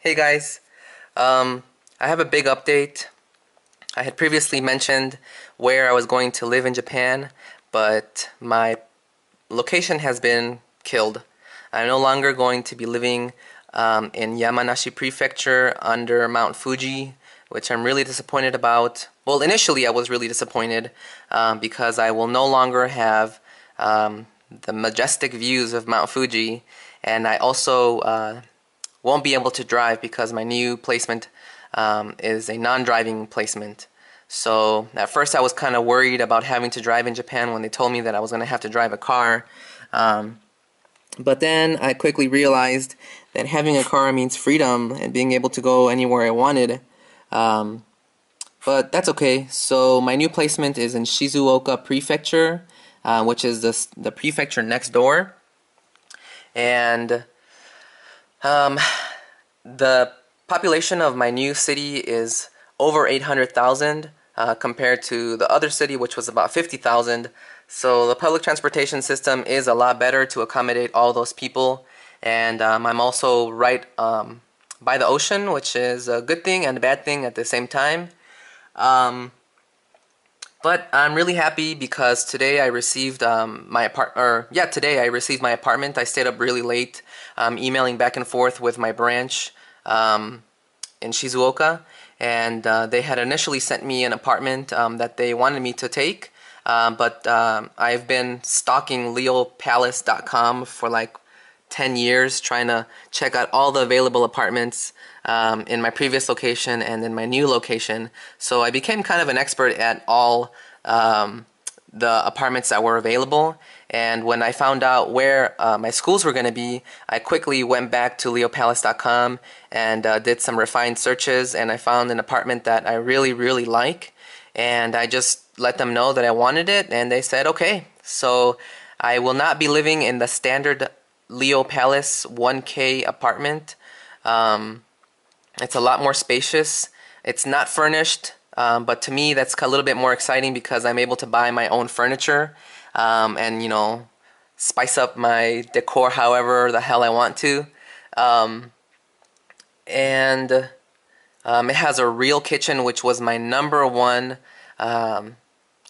Hey guys, um, I have a big update. I had previously mentioned where I was going to live in Japan, but my location has been killed. I'm no longer going to be living um, in Yamanashi Prefecture under Mount Fuji, which I'm really disappointed about. Well, initially I was really disappointed um, because I will no longer have um, the majestic views of Mount Fuji, and I also uh, won't be able to drive because my new placement um, is a non-driving placement. So at first I was kind of worried about having to drive in Japan when they told me that I was going to have to drive a car. Um, but then I quickly realized that having a car means freedom and being able to go anywhere I wanted. Um, but that's okay. So my new placement is in Shizuoka Prefecture, uh, which is the, the prefecture next door. And um, the population of my new city is over 800,000 uh, compared to the other city, which was about 50,000. So the public transportation system is a lot better to accommodate all those people. And um, I'm also right um, by the ocean, which is a good thing and a bad thing at the same time. Um, but I'm really happy because today I received um, my apart or yeah today I received my apartment. I stayed up really late, um, emailing back and forth with my branch um, in Shizuoka, and uh, they had initially sent me an apartment um, that they wanted me to take, um, but um, I've been stalking LeoPalace.com for like 10 years trying to check out all the available apartments um, in my previous location and in my new location. So I became kind of an expert at all um, the apartments that were available. And when I found out where uh, my schools were going to be, I quickly went back to leopalace.com and uh, did some refined searches. And I found an apartment that I really, really like. And I just let them know that I wanted it. And they said, okay. So I will not be living in the standard Leo Palace 1K apartment. Um, it's a lot more spacious. It's not furnished, um, but to me that's a little bit more exciting because I'm able to buy my own furniture um, and you know spice up my decor however the hell I want to. Um, and um, it has a real kitchen, which was my number one um,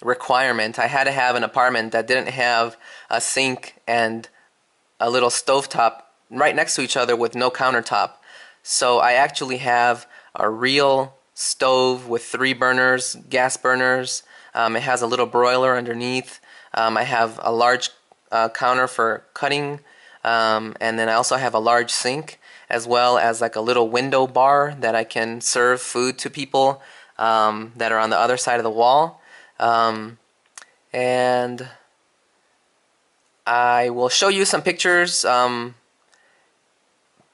requirement. I had to have an apartment that didn't have a sink and a little stovetop right next to each other with no countertop. So I actually have a real stove with three burners, gas burners. Um, it has a little broiler underneath. Um, I have a large uh, counter for cutting, um, and then I also have a large sink, as well as like a little window bar that I can serve food to people um, that are on the other side of the wall. Um, and I will show you some pictures um,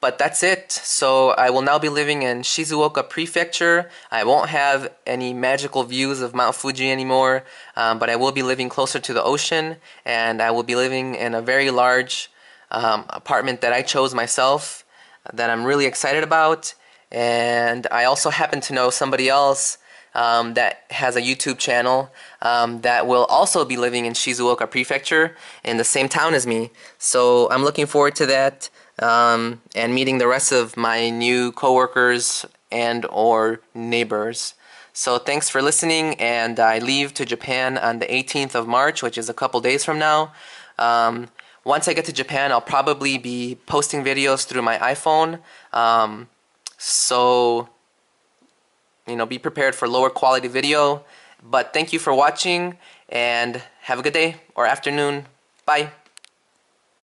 but that's it. So I will now be living in Shizuoka Prefecture. I won't have any magical views of Mount Fuji anymore, um, but I will be living closer to the ocean, and I will be living in a very large um, apartment that I chose myself that I'm really excited about. And I also happen to know somebody else um, that has a YouTube channel um, that will also be living in Shizuoka Prefecture in the same town as me. So I'm looking forward to that um, and meeting the rest of my new coworkers and or neighbors. So thanks for listening and I leave to Japan on the 18th of March which is a couple days from now. Um, once I get to Japan I'll probably be posting videos through my iPhone um, so you know be prepared for lower quality video but thank you for watching and have a good day or afternoon. Bye.